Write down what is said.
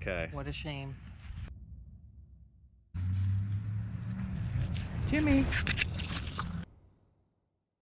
Okay. What a shame. Jimmy.